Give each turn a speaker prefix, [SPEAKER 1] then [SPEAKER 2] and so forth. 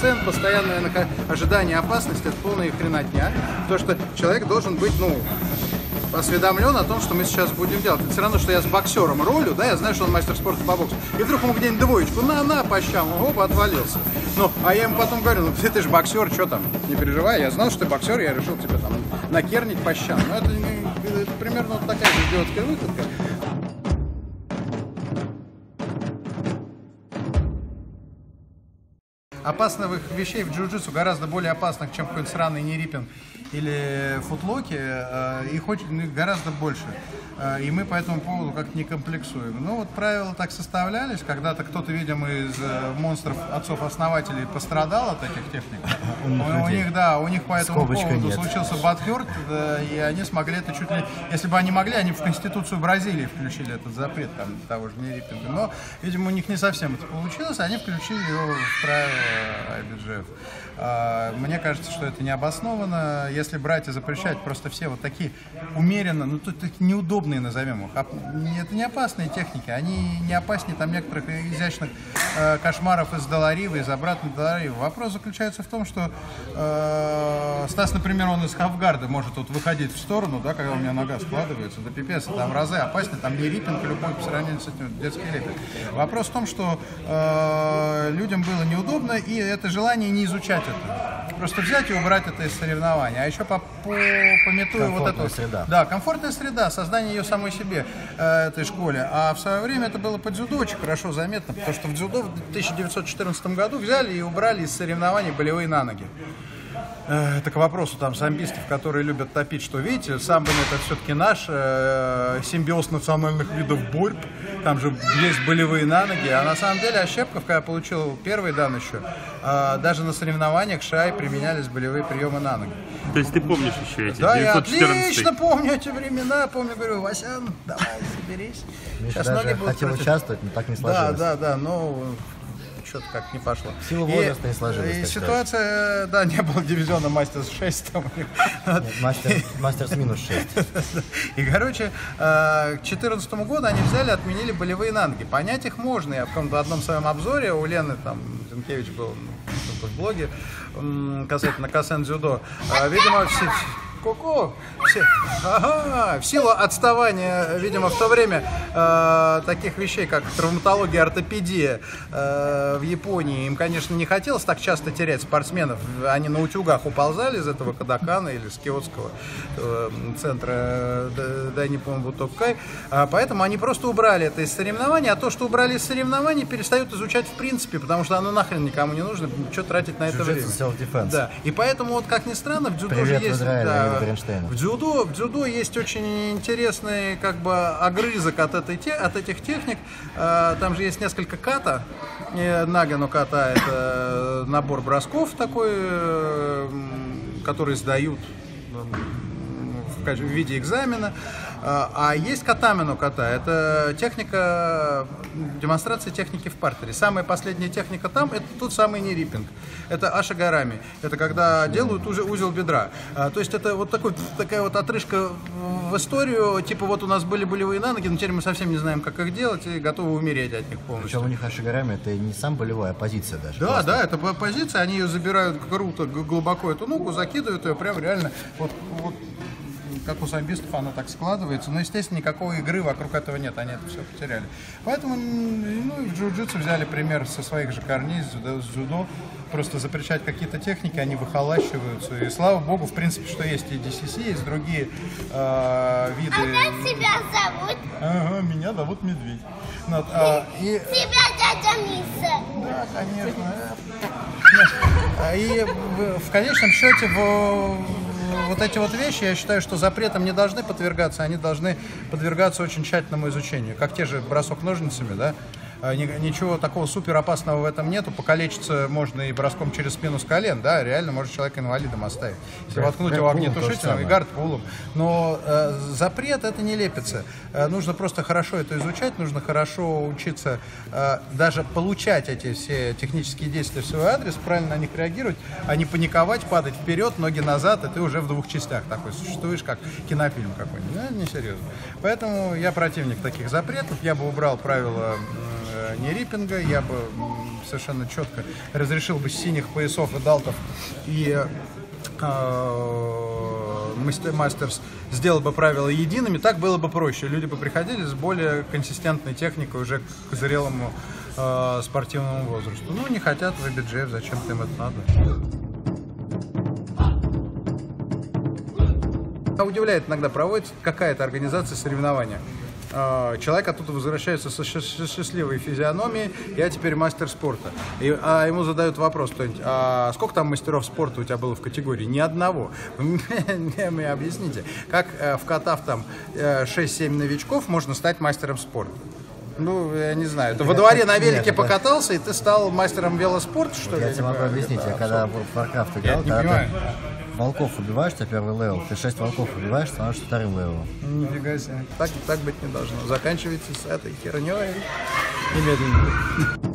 [SPEAKER 1] сцен, постоянное ожидание опасности, это полная хренотня. То, что человек должен быть, ну, осведомлен о том, что мы сейчас будем делать. Это все равно, что я с боксером ролю, да, я знаю, что он мастер спорта по боксу. И вдруг ему где-нибудь двоечку, на, на, по щам, оп, отвалился. Ну, а я ему потом говорю, ну, ты, ты же боксер, что там, не переживай, я знал, что ты боксер, я решил тебе там накернить по щам. Ну, это, это примерно вот такая же идиотская выкладка. Опасных вещей в джиу-джитсу гораздо более опасных, чем какой-нибудь сраный нерипинг или футлоки, э, их очень ну, гораздо больше. Э, И мы по этому поводу как-то не комплексуем. Ну вот правила так составлялись. Когда-то кто-то, видимо, из э, монстров отцов-основателей пострадал от этих техник. У, у них, да, у них по этому
[SPEAKER 2] Скобочка
[SPEAKER 1] поводу
[SPEAKER 2] нет.
[SPEAKER 1] случился Батхерт, и они смогли это чуть ли... Если бы они могли, они в Конституцию Бразилии включили этот запрет там, того же нерипинга. Но, видимо, у них не совсем это получилось, они включили его в правила IBGF. А, Мне кажется, что это необоснованно. Если брать и запрещать просто все вот такие умеренно, ну тут неудобные, назовем их. Не- Это не опасные техники, они не опаснее там некоторых изящных э, кошмаров из Доларива, из обратной Доларива. Вопрос заключается в том, что э, Стас, например, он из хавгарда может вот выходить в сторону, да, когда у меня нога складывается, до пипеса, там разы опаснее, там не риппинг любой по сравнению с этим детский репинг. Вопрос в том, что э, людям было неудобно, и это желание не изучать это. Просто взять и убрать это из соревнований. А еще по, по, пометую вот эту...
[SPEAKER 2] среда.
[SPEAKER 1] Да, комфортная среда, создание ее самой себе, э, этой школе. А в свое время это было по дзюдо очень хорошо заметно, потому что в дзюдо в 1914 году взяли и убрали из соревнований болевые на ноги. Э, Это к вопросу там самбистов, которые любят топить, что видите, самбо это все-таки наш э, симбиоз национальных видов борьб, там же есть болевые на ноги, а на самом деле Ощепков, когда получил первый дан еще, э, даже на соревнованиях шай применялись болевые приемы на ноги.
[SPEAKER 3] То есть ты помнишь еще эти
[SPEAKER 1] Да, я
[SPEAKER 3] 914
[SPEAKER 1] отлично помню эти времена, помню, говорю, Васян, давай, соберись.
[SPEAKER 2] Миша
[SPEAKER 1] Сейчас
[SPEAKER 2] даже
[SPEAKER 1] ноги будут
[SPEAKER 2] хотел
[SPEAKER 1] крутить».
[SPEAKER 2] участвовать, но так не
[SPEAKER 1] Да,
[SPEAKER 2] сложилось.
[SPEAKER 1] да, да, но что-то как не пошло.
[SPEAKER 2] В силу возраста не сложилось,
[SPEAKER 1] И ситуация, да, не было дивизиона Мастерс 6 там.
[SPEAKER 2] Мастер, мастер с минус 6.
[SPEAKER 1] И, короче, э, к 2014 году они взяли, отменили болевые на ноги. Понять их можно. Я в каком-то одном своем обзоре у Лены, там, Зинкевич был ну, в блоге, касательно Касен Дзюдо. А, Видимо, все... Ку-ку! Все- Ага, в силу отставания, видимо, в то время э, таких вещей, как травматология, ортопедия э, в Японии, им, конечно, не хотелось так часто терять спортсменов. Они на утюгах уползали из этого Кадакана или с Киотского э, центра э, Дайни Помбу Токкай. А, Поэтому они просто убрали это из соревнований, а то, что убрали из соревнований, перестают изучать в принципе, потому что оно нахрен никому не нужно, что тратить на это время. Да, и поэтому, вот как ни странно, в дзюдо же
[SPEAKER 2] Привет в
[SPEAKER 1] есть... Да, В дзюдо, в дзюдо есть очень интересный как бы огрызок от, этой, те- от этих техник. Э, Там же есть несколько ката. Э, Нагану ката это набор бросков такой, э, который сдают каче- в виде экзамена. А а есть катамину ката. Это техника, демонстрация техники в партере. Самая последняя техника там, это тот самый нериппинг. Это ашагарами. Это когда делают уже узел бедра. А, То есть это вот такой, такая вот отрыжка в историю. Типа вот у нас были болевые на ноги, но теперь мы совсем не знаем, как их делать и готовы умереть от них полностью.
[SPEAKER 2] Причем у них ашигарами это не сам болевой, а позиция даже.
[SPEAKER 1] Да,
[SPEAKER 2] Просто
[SPEAKER 1] да, это позиция, они ее забирают круто, глубоко эту ногу, закидывают ее прям реально, вот, вот как у самбистов она так складывается, но, естественно, никакой игры вокруг этого нет, они это все потеряли. Поэтому, ну, в джиу-джитсу взяли пример со своих же корней, с дзюдо, с дзюдо. просто запрещать какие-то техники, они выхолащиваются, и слава богу, в принципе, что есть и DCC, есть другие э, виды.
[SPEAKER 4] Как тебя зовут?
[SPEAKER 1] Ага, меня зовут Медведь. Вот, а, и
[SPEAKER 4] Тебя дядя Миса.
[SPEAKER 1] да, конечно. А И в конечном счете в- вот эти вот вещи, я считаю, что запретом не должны подвергаться, они должны подвергаться очень тщательному изучению. Как те же бросок ножницами, да? Ни- Ничего такого супер опасного в этом нету. Покалечиться можно и броском через спину с колен, да, реально может человека инвалидом оставить. Если воткнуть его огнетушителем и гардпулом. Но э, запрет это не лепится. Э, нужно просто хорошо это изучать, нужно хорошо учиться э, даже получать эти все технические действия в свой адрес, правильно на них реагировать, а не паниковать, падать вперед, ноги назад, и ты уже в двух частях такой существуешь, как кинофильм какой-нибудь. Ну, несерьезно. Поэтому я противник таких запретов. Я бы убрал правила э, не риппинга, я бы совершенно четко разрешил бы синих поясов и далтов и мастер- мастерс сделал бы правила едиными, так было бы проще. Люди бы приходили с более консистентной техникой уже к зрелому э, спортивному возрасту. Ну, не хотят в BJF, зачем-то им это надо. Удивляет иногда проводится какая-то организация соревнования. А, Человек оттуда возвращается со счаст- со счастливой физиономией, я теперь мастер спорта. И, а ему задают вопрос, а сколько там мастеров спорта у тебя было в категории? Ни одного. Мне объясните, как э, вкатав там э, 6-7 новичков, можно стать мастером спорта? Ну, я не знаю. Ты во дворе на велике
[SPEAKER 2] Нет,
[SPEAKER 1] покатался, и ты стал мастером велоспорта, что ли?
[SPEAKER 2] Я
[SPEAKER 1] не
[SPEAKER 2] тебе могу объяснить, я когда в Warcraft играл,
[SPEAKER 1] не
[SPEAKER 2] когда
[SPEAKER 1] понимаю.
[SPEAKER 2] ты волков убиваешь, тебя первый level, ты шесть волков убиваешь, становишься вторым level ом.
[SPEAKER 1] Нифига себе. Так, так быть не должно. Заканчивайте с этой херней немедленно.